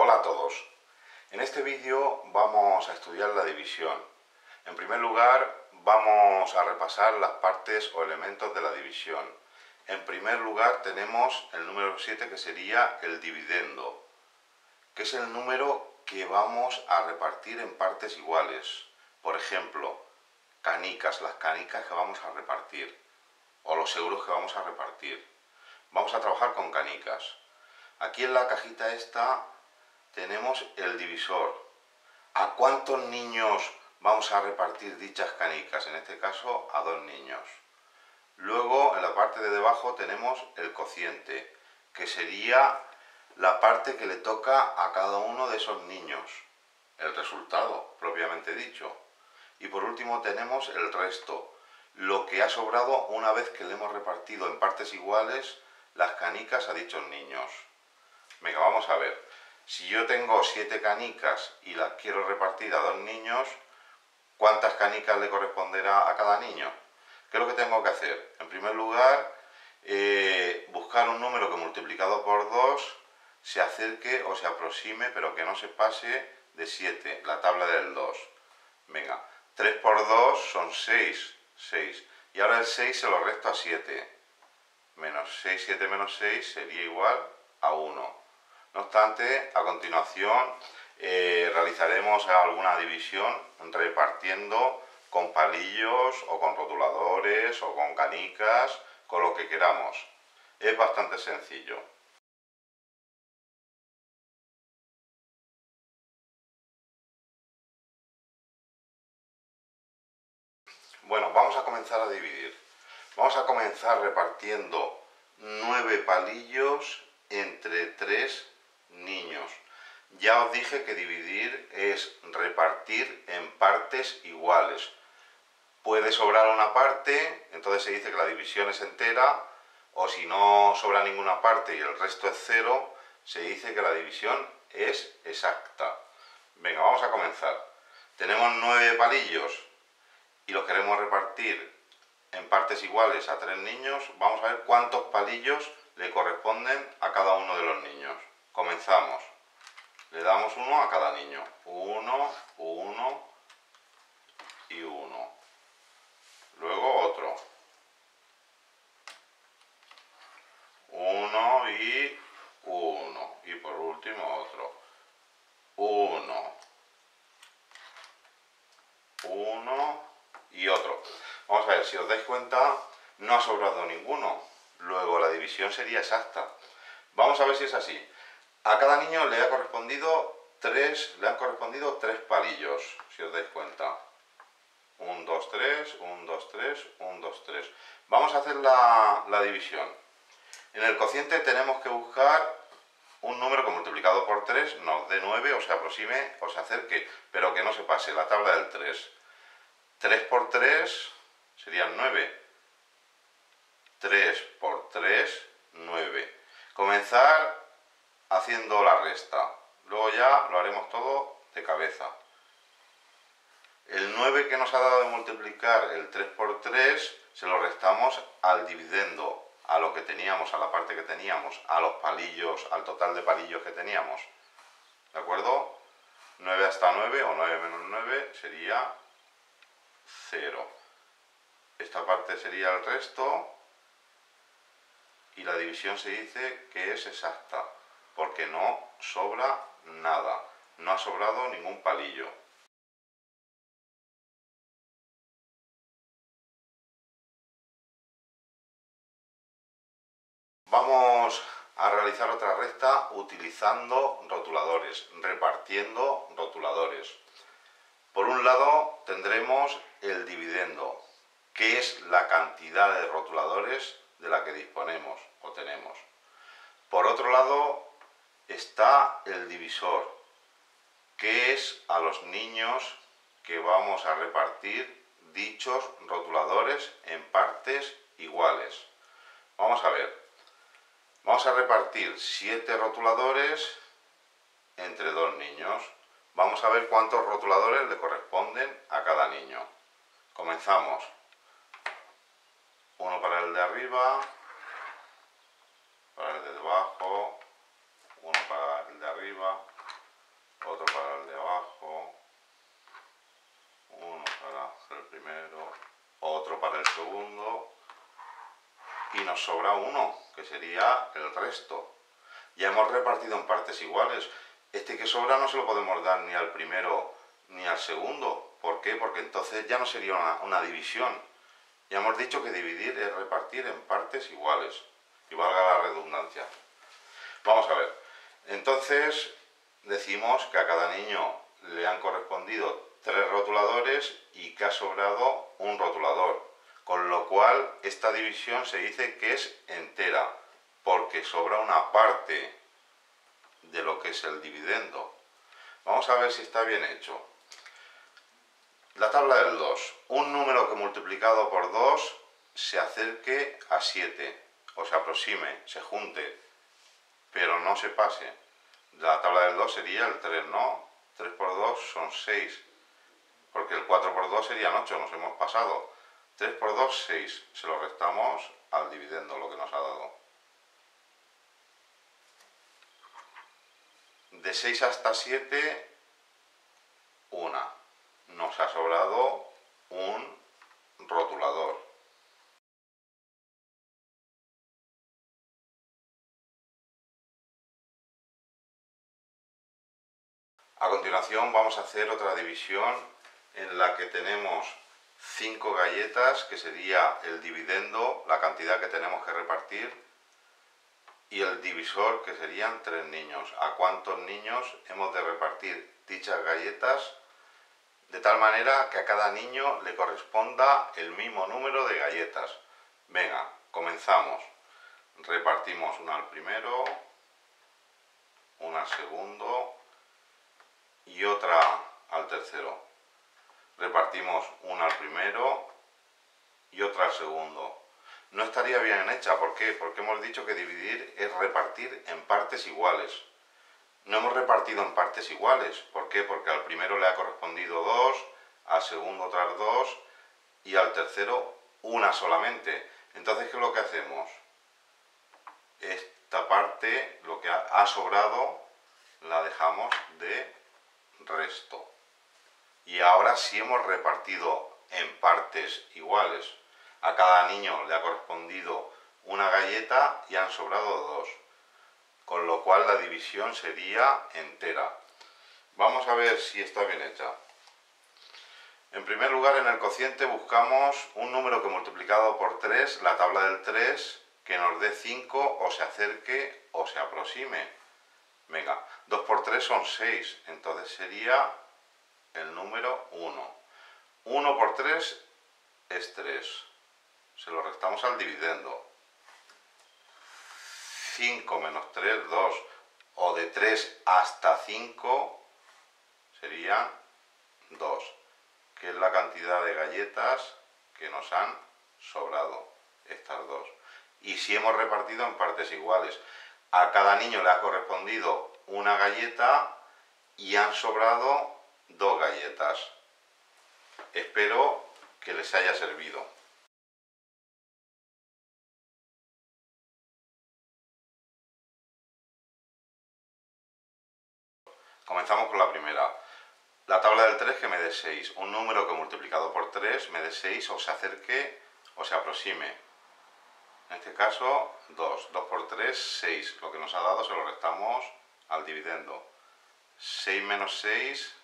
Hola a todos. En este vídeo vamos a estudiar la división. En primer lugar vamos a repasar las partes o elementos de la división. En primer lugar tenemos el número 7 que sería el dividendo, que es el número que vamos a repartir en partes iguales. Por ejemplo, canicas, las canicas que vamos a repartir, o los euros que vamos a repartir. Vamos a trabajar con canicas. Aquí en la cajita esta tenemos el divisor. ¿A cuántos niños vamos a repartir dichas canicas? En este caso, a dos niños. Luego, en la parte de debajo tenemos el cociente, que sería la parte que le toca a cada uno de esos niños. El resultado, propiamente dicho. Y por último tenemos el resto, lo que ha sobrado una vez que le hemos repartido en partes iguales las canicas a dichos niños. Venga, vamos a ver. Si yo tengo siete canicas y las quiero repartir a dos niños, ¿cuántas canicas le corresponderá a cada niño? ¿Qué es lo que tengo que hacer? En primer lugar, eh, buscar un número que multiplicado por 2 se acerque o se aproxime, pero que no se pase de 7, la tabla del 2. Venga, 3 por 2 son 6, 6. Y ahora el 6 se lo resto a 7. Menos 6, 7 menos 6 sería igual a 1. No obstante, a continuación eh, realizaremos alguna división repartiendo con palillos o con rotuladores o con canicas, con lo que queramos. Es bastante sencillo. Bueno, vamos a comenzar a dividir. Vamos a comenzar repartiendo nueve palillos entre tres niños. Ya os dije que dividir es repartir en partes iguales. Puede sobrar una parte, entonces se dice que la división es entera, o si no sobra ninguna parte y el resto es cero, se dice que la división es exacta. Venga, vamos a comenzar. Tenemos nueve palillos y los queremos repartir en partes iguales a tres niños. Vamos a ver cuántos palillos le corresponden a cada uno de los niños. Comenzamos. Le damos uno a cada niño. Uno, uno y uno. Luego otro. Uno y uno. Y por último otro. Uno. Uno y otro. Vamos a ver, si os dais cuenta, no ha sobrado ninguno. Luego la división sería exacta. Vamos a ver si es así. A cada niño le ha correspondido tres, le han correspondido tres palillos, si os dais cuenta. Un, dos, tres, un, dos, tres, un, dos, tres. Vamos a hacer la, la división. En el cociente tenemos que buscar un número que multiplicado por 3 nos dé 9 o se aproxime o se acerque, pero que no se pase, la tabla del 3. 3 por 3 serían 9. 3 por 3, 9. Comenzar haciendo la resta. Luego ya lo haremos todo de cabeza. El 9 que nos ha dado de multiplicar el 3 por 3 se lo restamos al dividendo, a lo que teníamos, a la parte que teníamos, a los palillos, al total de palillos que teníamos. ¿De acuerdo? 9 hasta 9 o 9 menos 9 sería 0. Esta parte sería el resto y la división se dice que es exacta porque no sobra nada, no ha sobrado ningún palillo. Vamos a realizar otra recta utilizando rotuladores, repartiendo rotuladores. Por un lado tendremos el dividendo, que es la cantidad de rotuladores de la que disponemos o tenemos. Por otro lado está el divisor, que es a los niños que vamos a repartir dichos rotuladores en partes iguales. Vamos a ver. Vamos a repartir 7 rotuladores entre dos niños. Vamos a ver cuántos rotuladores le corresponden a cada niño. Comenzamos. Uno para el de arriba, nos sobra 1, que sería el resto. Ya hemos repartido en partes iguales. Este que sobra no se lo podemos dar ni al primero ni al segundo. ¿Por qué? Porque entonces ya no sería una, división. Ya hemos dicho que dividir es repartir en partes iguales. Y valga la redundancia. Vamos a ver. Entonces decimos que a cada niño le han correspondido tres rotuladores y que ha sobrado un rotulador. Con lo cual esta división se dice que es entera porque sobra una parte de lo que es el dividendo. Vamos a ver si está bien hecho. La tabla del 2. Un número que multiplicado por 2 se acerque a 7, o se aproxime, se junte, pero no se pase. La tabla del 2 sería el 3, ¿no? 3 por 2 son 6, porque el 4 por 2 serían 8, nos hemos pasado. 3 por 2, 6. Se lo restamos al dividendo, lo que nos ha dado. De 6 hasta 7, una. Nos ha sobrado un rotulador. A continuación vamos a hacer otra división en la que tenemos 5 galletas, que sería el dividendo, la cantidad que tenemos que repartir, y el divisor que serían tres niños. ¿A cuántos niños hemos de repartir dichas galletas? De tal manera que a cada niño le corresponda el mismo número de galletas. Venga, comenzamos. Repartimos una al primero, una al segundo y otra al tercero. Repartimos una al primero y otra al segundo no estaría bien hecha. ¿Por qué? Porque hemos dicho que dividir es repartir en partes iguales. No hemos repartido en partes iguales. ¿Por qué? Porque al primero le ha correspondido dos, al segundo otras dos y al tercero una solamente. Entonces, ¿qué es lo que hacemos? Esta parte, lo que ha sobrado, la dejamos de resto. Y ahora sí hemos repartido en partes iguales. A cada niño le ha correspondido una galleta y han sobrado dos, con lo cual la división sería entera. Vamos a ver si está bien hecha. En primer lugar, en el cociente buscamos un número que multiplicado por 3, la tabla del 3, que nos dé 5 o se acerque o se aproxime. Venga, 2 por 3 son 6, entonces sería el número 1. 1 por 3 es 3 se lo restamos al dividendo. 5 menos 3, 2. O de 3 hasta 5 serían 2, que es la cantidad de galletas que nos han sobrado, estas dos. Y si hemos repartido en partes iguales, a cada niño le ha correspondido una galleta y han sobrado dos galletas. Espero que les haya servido. Comenzamos con la primera. La tabla del 3 que me dé 6. Un número que multiplicado por 3 me dé 6 o se acerque o se aproxime. En este caso, 2. 2 por 3, 6. Lo que nos ha dado se lo restamos al dividendo. 6 menos 6,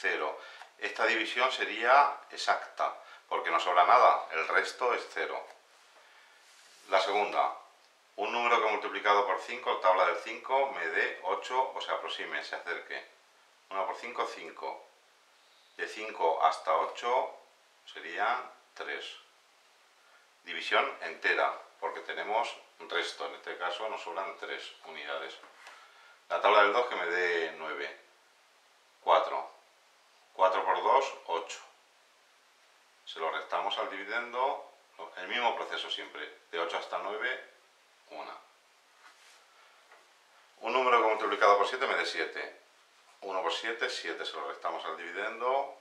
0. Esta división sería exacta, porque no sobra nada, el resto es 0. La segunda, un número que multiplicado por 5, tabla del 5, me dé 8 o se aproxime, se acerque. 1 por 5, 5. De 5 hasta 8 serían 3. División entera, porque tenemos un resto, en este caso nos sobran 3 unidades. La tabla del 2 que me dé 9. 4. 4 por 2, 8. Se lo restamos al dividendo, el mismo proceso siempre, de 8 hasta 9 una. Un número que multiplicado por 7 me dé 7. 1 por 7, 7. Se lo restamos al dividendo.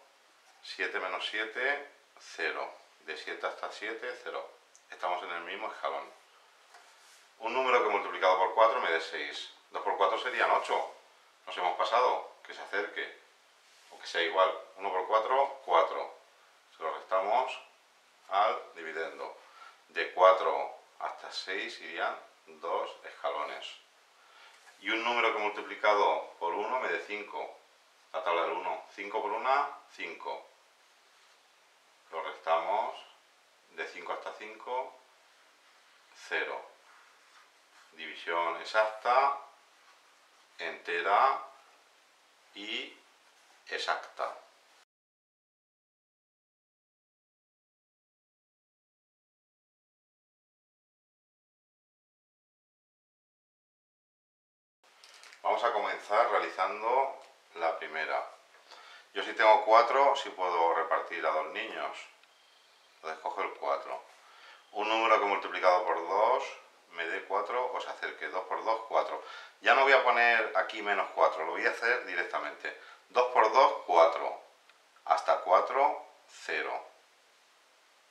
7 menos 7, 0. De 7 hasta 7, 0. Estamos en el mismo escalón. Un número que multiplicado por 4 me dé 6. 2 por 4 serían 8. Nos hemos pasado. Que se acerque. Que sea igual. 1 por 4, 4. Se lo restamos al dividendo. De 4 hasta 6 irían 2 escalones. Y un número que multiplicado por 1 me dé 5. La tabla del 1. 5 por 1, 5. Lo restamos. De 5 hasta 5, 0. División exacta, entera y exacta. Vamos a comenzar realizando la primera. Yo si tengo 4, si puedo repartir a dos niños. Entonces cojo el 4. Un número que multiplicado por 2 me dé 4 o se acerque. 2 por 2, 4. Ya no voy a poner aquí menos 4, lo voy a hacer directamente. 2 por 2, 4. Hasta 4, 0.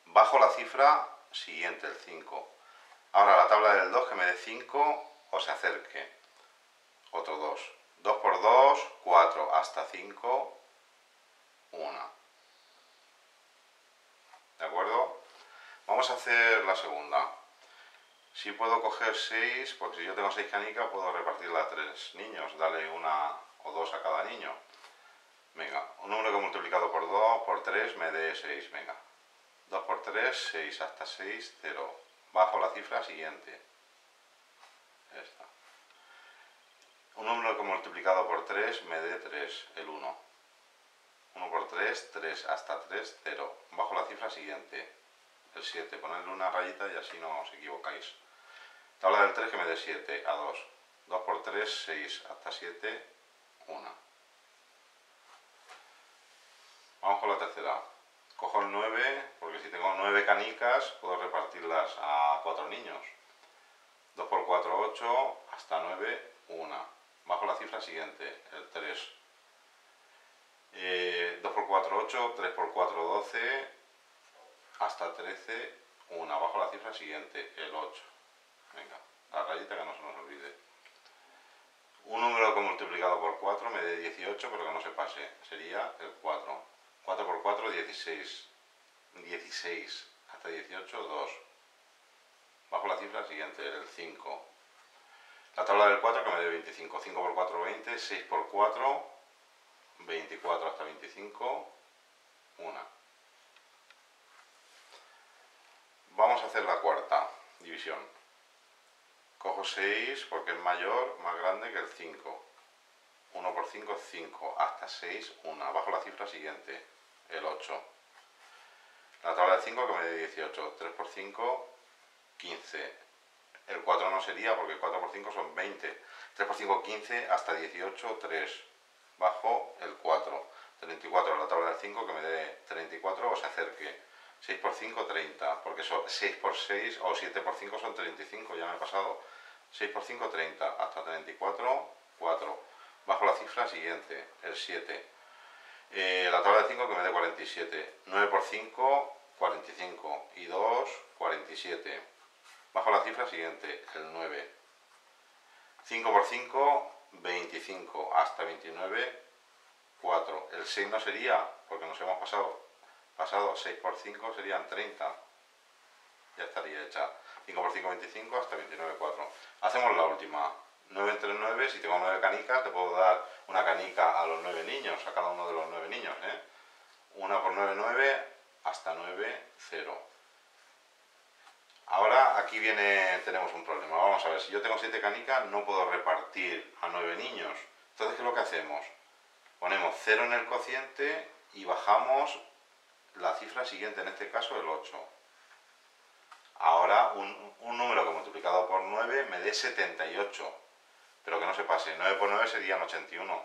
Bajo la cifra siguiente, el 5. Ahora la tabla del 2 que me dé 5 o se acerque otro 2. 2 por 2, 4, hasta 5, 1. ¿De acuerdo? Vamos a hacer la segunda. Si puedo coger 6, porque si yo tengo 6 canicas, puedo repartirla a 3 niños, darle una o dos a cada niño. Venga, un número que multiplicado por 2, por 3, me dé 6, venga. 2 por 3, 6, hasta 6, 0. Bajo la cifra siguiente. Esta. Un número que multiplicado por 3 me dé 3, el 1. 1 por 3, 3, hasta 3, 0. Bajo la cifra siguiente, el 7. Ponedle una rayita y así no os equivocáis. Tabla del 3 que me dé 7, a 2. 2 por 3, 6, hasta 7, 1. Vamos con la tercera. Cojo el 9, porque si tengo 9 canicas, puedo repartirlas a 4 niños. 2 por 4, 8, hasta 9, 1 bajo la cifra siguiente, el 3. 2 por 4, 8, 3 por 4, 12, hasta 13, 1, bajo la cifra siguiente, el 8. Venga, la rayita que no se nos olvide. Un número que multiplicado por 4 me dé 18, pero que no se pase, sería el 4. 4 por 4, 16. 16, hasta 18, 2. Bajo la cifra siguiente, el 5. La tabla del 4 que me dé 25. 5 por 4, 20. 6 por 4, 24 hasta 25, 1. Vamos a hacer la cuarta división. Cojo 6 porque es mayor, más grande que el 5. 1 por 5 es 5, hasta 6, 1. Abajo la cifra siguiente, el 8. La tabla del 5 que me dé 18. 3 por 5, 15 el 4 no sería porque 4 por 5 son 20. 3 por 5, 15, hasta 18, 3. Bajo el 4. 34 la tabla del 5 que me dé 34 o se acerque. 6 por 5, 30. Porque son 6 por 6 o 7 por 5 son 35, ya me he pasado. 6 por 5, 30. Hasta 34, 4. Bajo la cifra siguiente, el 7. Eh, la tabla del 5 que me dé 47. 9 por 5, 45. Y 2, 47. Bajo la cifra siguiente, el 9. 5 por 5, 25. Hasta 29, 4. El 6 no sería, porque nos hemos pasado, pasado 6 por 5 serían 30. Ya estaría hecha. 5 por 5, 25, hasta 29, 4. Hacemos la última. 9 entre 9, si tengo 9 canicas, te puedo dar una canica a los 9 niños, a cada uno de los 9 niños. ¿eh? 1 por 9, 9, hasta 9, 0. Ahora aquí viene, tenemos un problema. Vamos a ver, si yo tengo 7 canicas no puedo repartir a 9 niños. Entonces, ¿qué es lo que hacemos? Ponemos 0 en el cociente y bajamos la cifra siguiente, en este caso el 8. Ahora un, número que multiplicado por 9 me dé 78. Pero que no se pase, 9 por 9 serían 81.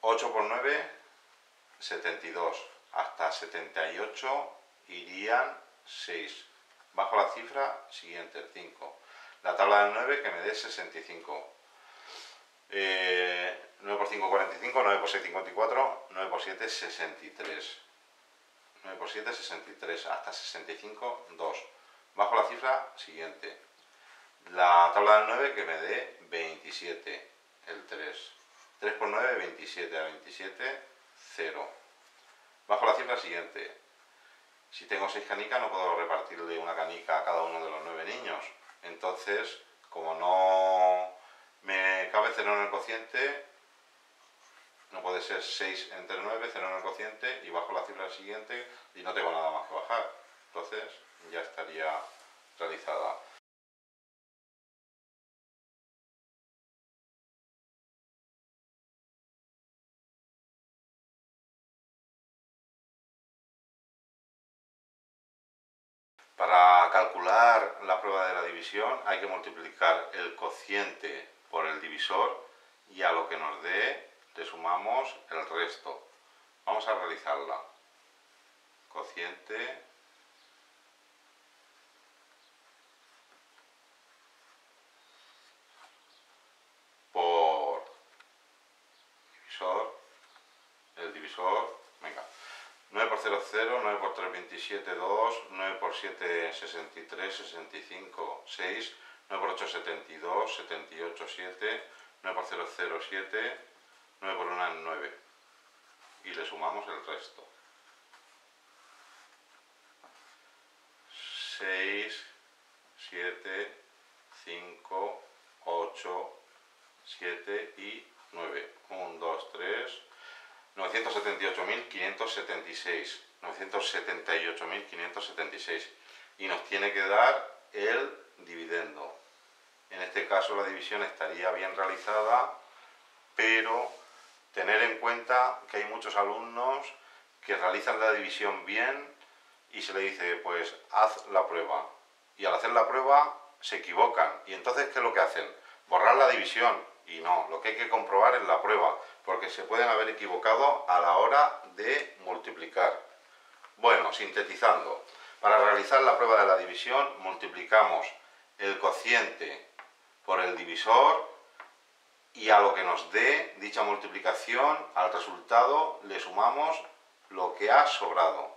8 por 9, 72. Hasta 78 irían 6 bajo la cifra siguiente, el 5. La tabla del 9 que me dé 65. 9 por 5, 45, 9 por 6, 54, 9 por 7, 63. 9 por 7, 63, hasta 65, 2. Bajo la cifra siguiente. La tabla del 9 que me dé 27, el 3. 3 por 9, 27, a 27, 0. Bajo la cifra siguiente. Si tengo seis canicas no puedo repartirle una canica a cada uno de los nueve niños. Entonces, como no me cabe cero en el cociente, ser 6 entre 9, 0 en el cociente y bajo la cifra siguiente y no tengo nada más que bajar. Entonces ya estaría realizada. Para calcular la prueba de la división hay que multiplicar el cociente por el divisor y a lo que nos dé le sumamos el resto. Vamos a realizarla. Cociente. Por divisor, el divisor, venga, 9 por 0, 0, 9 por 3, 27, 2, 9 por 7, 63, 65, 6, 9 por 8, 72, 78, 7, 9 por 0, 0, 7, 9 por 1 es 9. Y le sumamos el resto. 6, 7, 5, 8, 7 y 9. 1, 2, 3, 978.576. 978.576. Y nos tiene que dar el dividendo. En este caso la división estaría bien realizada, pero tener en cuenta que hay muchos alumnos que realizan la división bien y se le dice, pues haz la prueba. Y al hacer la prueba se equivocan. Y entonces, ¿qué es lo que hacen? Borrar la división. Y no, lo que hay que comprobar es la prueba, porque se pueden haber equivocado a la hora de multiplicar. Bueno, sintetizando, para realizar la prueba de la división multiplicamos el cociente por el divisor y a lo que nos dé dicha multiplicación, al resultado le sumamos lo que ha sobrado.